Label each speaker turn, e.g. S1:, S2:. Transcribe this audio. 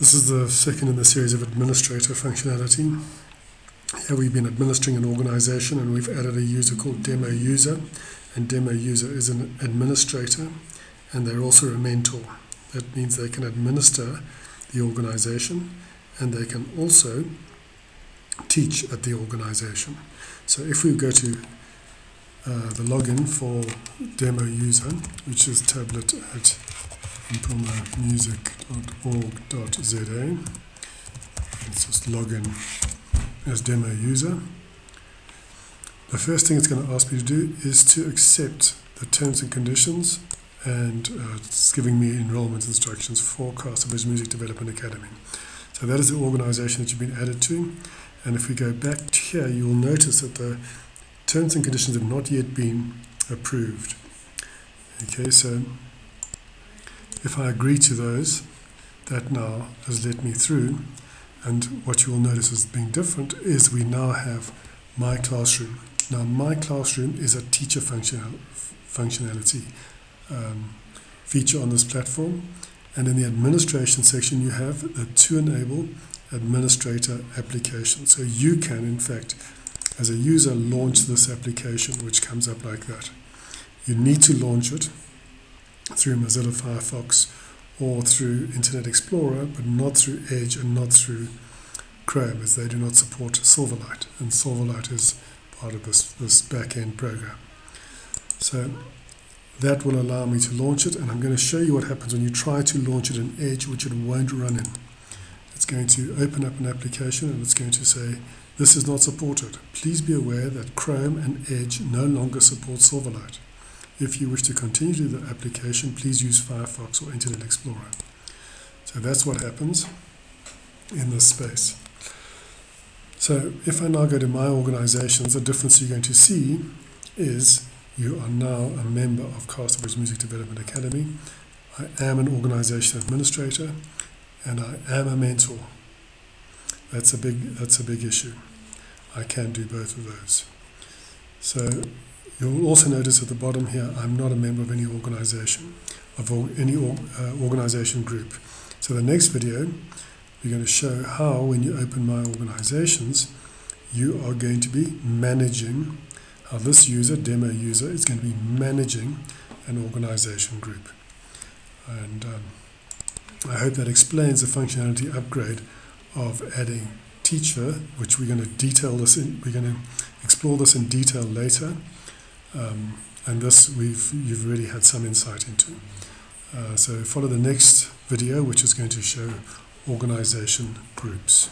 S1: This is the second in the series of administrator functionality. Here we've been administering an organization and we've added a user called demo user and demo user is an administrator and they're also a mentor. That means they can administer the organization and they can also teach at the organization. So if we go to uh, the login for demo user, which is tablet at imprimamusic.org.za. Let's just log in as demo user. The first thing it's going to ask me to do is to accept the terms and conditions and uh, it's giving me enrollment instructions for Casterbridge Music Development Academy. So that is the organization that you've been added to. And if we go back here, you will notice that the terms and conditions have not yet been approved. Okay, so if I agree to those, that now has let me through. And what you will notice as being different is we now have my classroom. Now, my classroom is a teacher functional, functionality um, feature on this platform. And in the administration section, you have the 2Enable administrator application. So you can, in fact, as a user, launch this application, which comes up like that. You need to launch it through Mozilla Firefox or through Internet Explorer, but not through Edge and not through Chrome, as they do not support Silverlight, and Silverlight is part of this, this back-end program. So that will allow me to launch it, and I'm going to show you what happens when you try to launch it in Edge, which it won't run in. It's going to open up an application, and it's going to say, this is not supported. Please be aware that Chrome and Edge no longer support Silverlight. If you wish to continue to the application, please use Firefox or Internet Explorer. So that's what happens in this space. So if I now go to my organizations, the difference you're going to see is you are now a member of Casterbridge Music Development Academy. I am an organization administrator and I am a mentor. That's a big that's a big issue. I can do both of those. So You'll also notice at the bottom here, I'm not a member of any organization, of any uh, organization group. So the next video, we're going to show how when you open My Organizations, you are going to be managing, how this user, demo user, is going to be managing an organization group. And um, I hope that explains the functionality upgrade of adding teacher, which we're going to detail this in, we're going to explore this in detail later. Um, and this we've you've really had some insight into. Uh, so follow the next video, which is going to show organization groups.